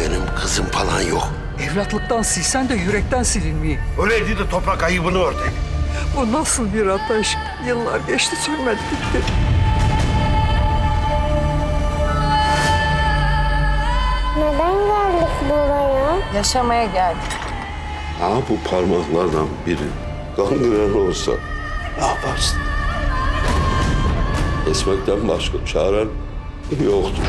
Benim kızım falan yok. Evlatlıktan silsen de yürekten silinmeyi. Öyleydi de toprak ayıbını örteyim. Bu nasıl bir ateş? Yıllar geçti sönmedi gitti. Neden geldik buraya? Yaşamaya geldik. Ha bu parmaklardan biri gangren olsa ne yaparsın? Esmekten başka çaren yoktur.